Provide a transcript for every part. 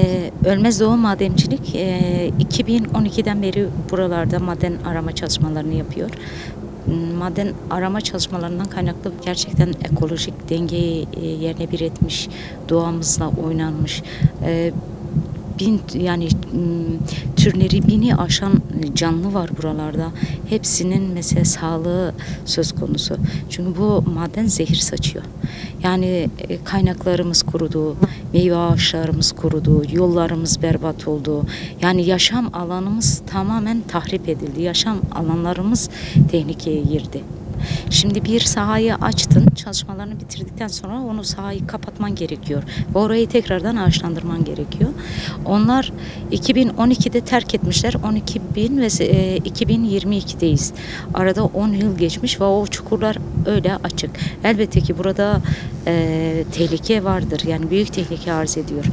Ee, Ölmez Doğu Madencilik e, 2012'den beri buralarda maden arama çalışmalarını yapıyor. M, Maden arama çalışmalarından kaynaklı gerçekten ekolojik dengeyi e, yerine bir etmiş, doğamızla oynanmış. Bin yani türleri bini aşan canlı var buralarda. Hepsinin mesela sağlığı söz konusu. Çünkü bu maden zehir saçıyor. Yani e, kaynaklarımız kurudu, meyve ağaçlarımız kurudu, yollarımız berbat oldu. Yani yaşam alanımız tamamen tahrip edildi. Yaşam alanlarımız tehlikeye girdi. Şimdi bir sahayı açtın, çalışmalarını bitirdikten sonra onu sahayı kapatman gerekiyor. Ve orayı tekrardan ağaçlandırman gerekiyor. Onlar 2012'de terk etmişler. 12.000 ve e, 2022'deyiz. Arada 10 yıl geçmiş ve o çukurlar öyle açık. Elbette ki burada e, tehlike vardır. Yani büyük tehlike arz ediyor.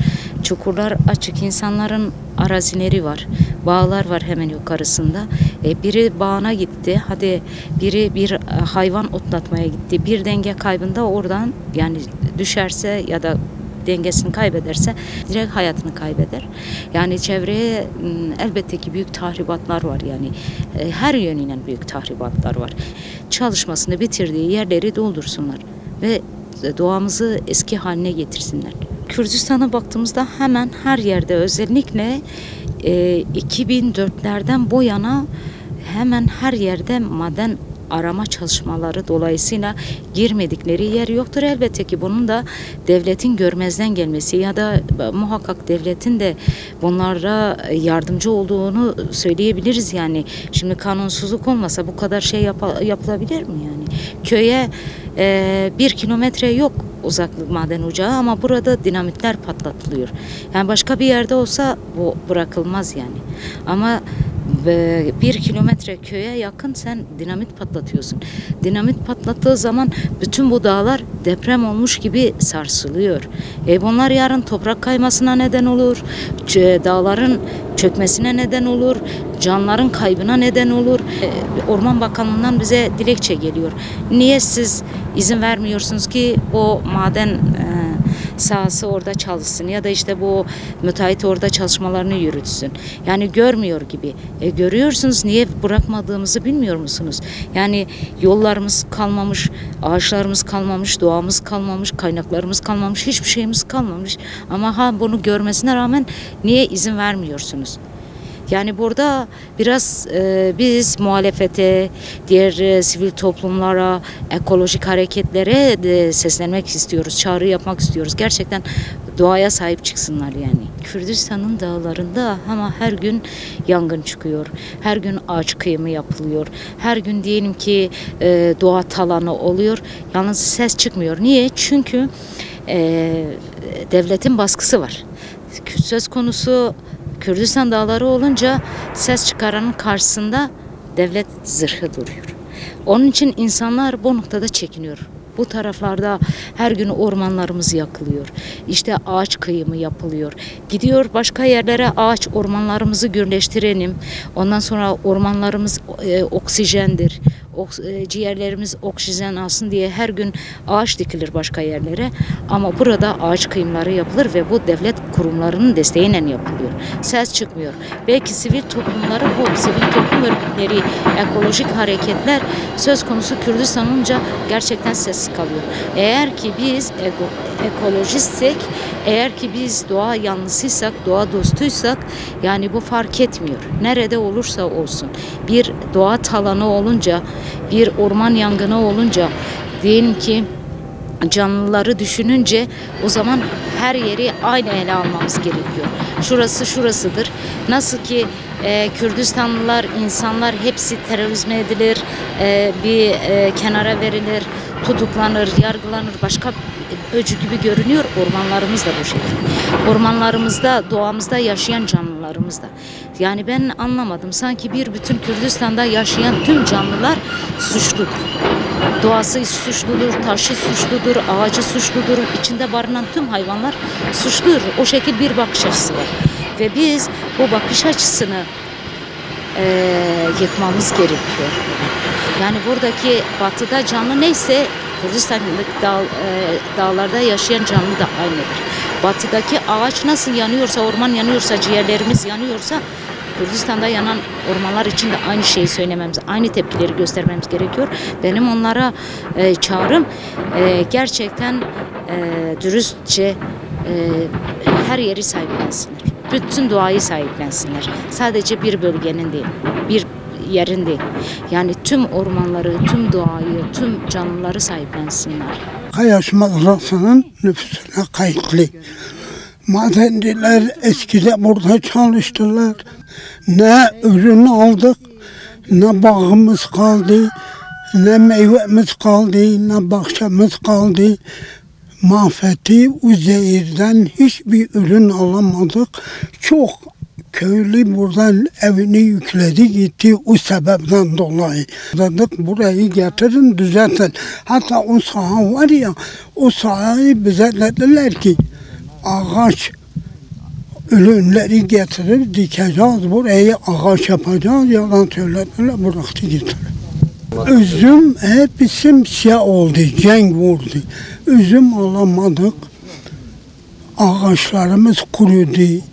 Çukurlar açık. insanların arazileri var. Bağlar var hemen yukarısında. E, biri bağına gitti. Hadi biri bir e, hayvan otlatmaya gitti. Bir denge kaybında oradan yani düşerse ya da dengesini kaybederse direkt hayatını kaybeder. Yani çevreye m, elbette ki büyük tahribatlar var yani e, her yönüyle büyük tahribatlar var. Çalışmasını bitirdiği yerleri doldursunlar ve doğamızı eski haline getirsinler. Kürdistan'a baktığımızda hemen her yerde özellikle e, 2004'lerden bu yana hemen her yerde maden arama çalışmaları dolayısıyla girmedikleri yer yoktur. Elbette ki bunun da devletin görmezden gelmesi ya da muhakkak devletin de bunlara yardımcı olduğunu söyleyebiliriz yani. Şimdi kanunsuzluk olmasa bu kadar şey yap- yapılabilir mi yani? Köye e, bir kilometre yok uzaklık maden ocağı ama burada dinamitler patlatılıyor. Yani başka bir yerde olsa bu bırakılmaz yani. Ama bir kilometre köye yakın sen dinamit patlatıyorsun. Dinamit patlattığı zaman bütün bu dağlar deprem olmuş gibi sarsılıyor. E bunlar yarın toprak kaymasına neden olur. Dağların çökmesine neden olur. Canların kaybına neden olur. E, Orman Bakanlığı'ndan bize dilekçe geliyor. Niye siz izin vermiyorsunuz ki o maden e, sahası orada çalışsın ya da işte bu müteahhit orada çalışmalarını yürütsün. Yani görmüyor gibi. E, görüyorsunuz niye bırakmadığımızı bilmiyor musunuz? Yani yollarımız kalmamış, ağaçlarımız kalmamış, doğamız kalmamış, kaynaklarımız kalmamış, hiçbir şeyimiz kalmamış. Ama ha bunu görmesine rağmen niye izin vermiyorsunuz? Yani burada biraz e, biz muhalefete, diğer e, sivil toplumlara, ekolojik hareketlere de seslenmek istiyoruz, çağrı yapmak istiyoruz. Gerçekten doğaya sahip çıksınlar yani. Kürdistan'ın dağlarında ama her gün yangın çıkıyor. Her gün ağaç kıyımı yapılıyor. Her gün diyelim ki e, doğa talanı oluyor. Yalnız ses çıkmıyor. Niye? Çünkü e, devletin baskısı var. Söz konusu Kürdistan dağları olunca ses çıkaranın karşısında devlet zırhı duruyor. Onun için insanlar bu noktada çekiniyor. Bu taraflarda her gün ormanlarımız yakılıyor. İşte ağaç kıyımı yapılıyor. Gidiyor başka yerlere ağaç ormanlarımızı gürleştirelim. Ondan sonra ormanlarımız e, oksijendir. Oks- e, ciğerlerimiz oksijen alsın diye her gün ağaç dikilir başka yerlere. Ama burada ağaç kıyımları yapılır ve bu devlet kurumlarının desteğiyle yapılıyor. Ses çıkmıyor. Belki sivil toplumları bu sivil toplum örgütleri, ekolojik hareketler söz konusu Kürdistan olunca gerçekten sessiz kalıyor. Eğer ki biz ego, ekolojistsek, eğer ki biz doğa yanlısıysak, doğa dostuysak yani bu fark etmiyor. Nerede olursa olsun. Bir doğa talanı olunca, bir orman yangını olunca diyelim ki canlıları düşününce o zaman her yeri aynı ele almamız gerekiyor. Şurası şurasıdır. Nasıl ki e, Kürdistanlılar, insanlar hepsi terörizme edilir, e, bir e, kenara verilir, tutuklanır, yargılanır, başka öcü gibi görünüyor. Ormanlarımız da bu şekilde. Ormanlarımızda, doğamızda yaşayan canlılarımız da. Yani ben anlamadım. Sanki bir bütün Kürdistan'da yaşayan tüm canlılar suçludur. Doğası suçludur, taşı suçludur, ağacı suçludur, içinde barınan tüm hayvanlar suçludur. O şekil bir bakış açısı var. Ve biz bu bakış açısını eee, yıkmamız gerekiyor. Yani buradaki batıda canlı neyse Kürdistan'daki dağ, e, dağlarda yaşayan canlı da aynıdır. Batıdaki ağaç nasıl yanıyorsa, orman yanıyorsa, ciğerlerimiz yanıyorsa Kürdistan'da yanan ormanlar için de aynı şeyi söylememiz, aynı tepkileri göstermemiz gerekiyor. Benim onlara e, çağrım e, gerçekten e, dürüstçe e, her yeri sahiplensinler. Bütün doğayı sahiplensinler. Sadece bir bölgenin değil, bir yerin değil. Yani tüm ormanları, tüm doğayı, tüm canlıları sahiplensinler. Kayaş madrasının nüfusuna kayıtlı. Madenciler eskide burada çalıştılar. Ne ürün aldık, ne bağımız kaldı, ne meyvemiz kaldı, ne bahçemiz kaldı. Mahvetti, o zehirden hiçbir ürün alamadık. Çok köylü buradan evini yükledi gitti o sebepten dolayı. Dedik burayı getirin düzeltin. Hatta o saha var ya o sahayı bize dediler ki ağaç ürünleri getirip dikeceğiz burayı ağaç yapacağız yalan söylediler bıraktı gitti. Üzüm hep simsiyah oldu, cenk vurdu. Üzüm alamadık. Ağaçlarımız kurudu.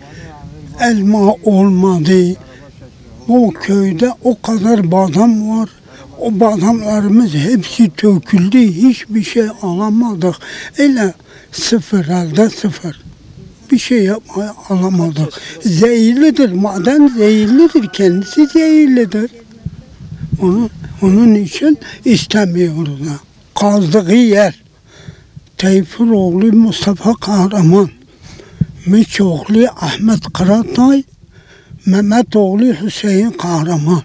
Elma olmadı. Bu köyde o kadar badam var. O badamlarımız hepsi töküldü. Hiçbir şey alamadık. Öyle sıfır elde sıfır. Bir şey yapmaya alamadık. Zehirlidir. Maden zehirlidir. Kendisi zehirlidir. Onu, onun için istemiyoruz. Kazdığı yer Teyfuroğlu Mustafa Kahraman, Miçoğlu Ahmet Karatay, Mehmetoğlu Hüseyin Kahraman.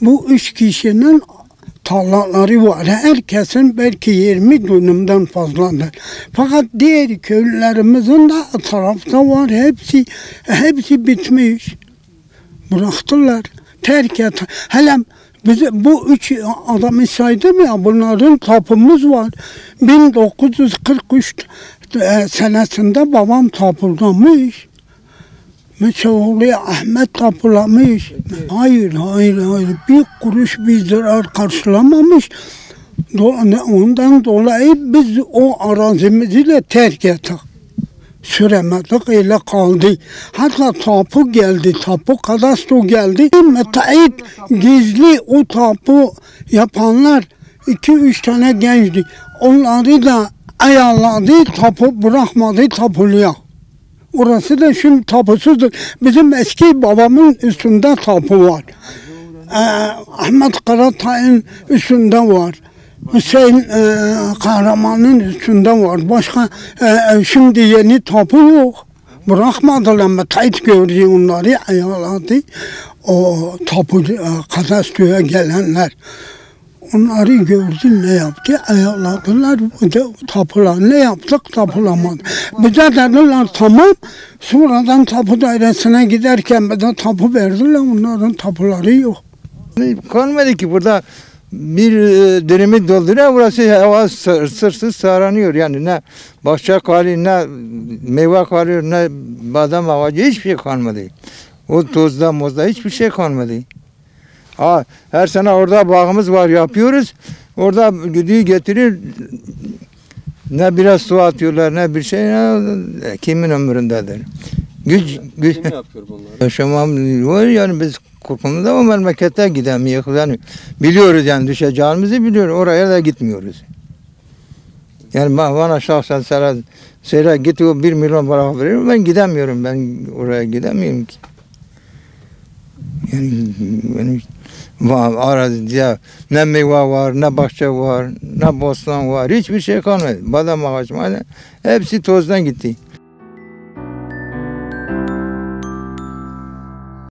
Bu üç kişinin tarlaları var. Herkesin belki 20 dönümden fazladır. Fakat diğer köylülerimizin de tarafta var. Hepsi hepsi bitmiş. Bıraktılar. Terk et. Hele bize bu üç adamı saydım ya bunların tapımız var. 1943 e, senesinde babam tapulamış. Meçoğlu Ahmet tapulamış. Hayır, hayır, hayır. Bir kuruş bir zarar karşılamamış. Ondan dolayı biz o arazimizi de terk ettik. Süremedik öyle kaldı. Hatta tapu geldi, tapu kadastro geldi. Müteahhit gizli o tapu yapanlar iki üç tane gençti. Onları da ayarladı, tapu bırakmadı tapuluya. Orası da şimdi tapusuzdur. Bizim eski babamın üstünde tapu var. Ee, Ahmet Karatay'ın üstünde var. Hüseyin e, Kahraman'ın üstünde var. Başka e, e, şimdi yeni tapu yok. Bırakmadılar müteahhit gördü onları ayarladı. O tapu e, kadastroya gelenler. Onları gördü ne yaptı? Da tapular ne yaptık? Tapulamadı. Bize dediler tamam. Sonradan tapu dairesine giderken bize tapu verdiler. Onların tapuları yok. Kalmadı ki burada bir e, dönemi dolduruyor. Burası hava sır, sırsız saranıyor. Yani ne bahçe kalıyor, ne meyve kalıyor, ne badam ağacı hiçbir şey kalmadı. O tozda mozda hiçbir şey kalmadı. Ha, her sene orada bağımız var yapıyoruz. Orada gidiyor getirir ne biraz su atıyorlar ne bir şey ne, kimin ömründedir. Güç, güç. Kim yapıyor bunları? Yaşamam var yani biz korkumuzda o memlekete gidemiyoruz. Yani biliyoruz yani düşeceğimizi biliyoruz. Oraya da gitmiyoruz. Yani ben- bana şahsen sana söyle git o bir milyon para verir ben gidemiyorum. Ben oraya gidemiyorum ki. Yani benim va- arazide ne meyve var, ne bahçe var, ne bostan var. Hiçbir şey kalmadı. Badam ağacı, hepsi tozdan gitti.